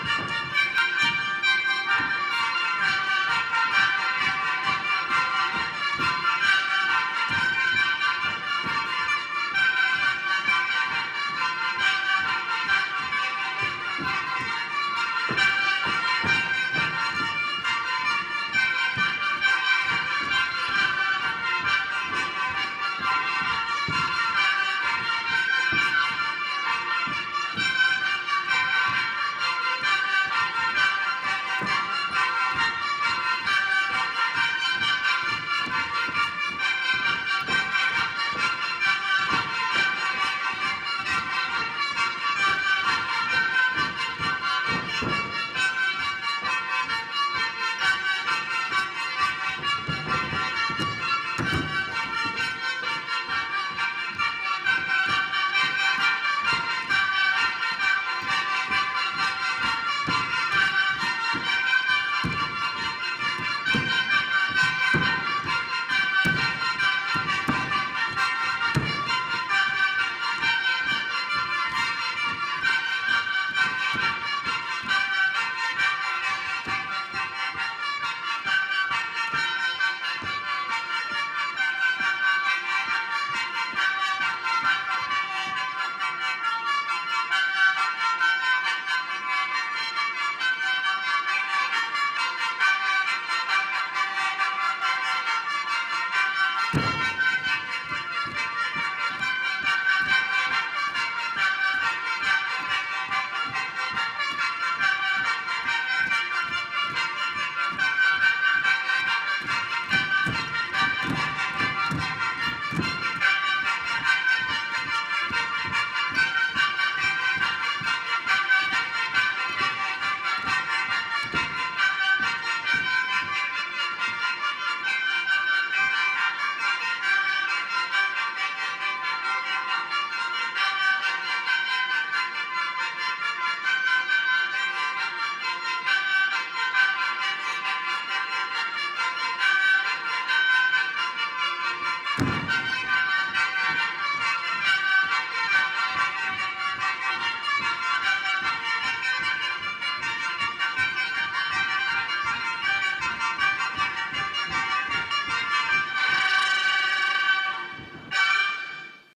Ha ha ha!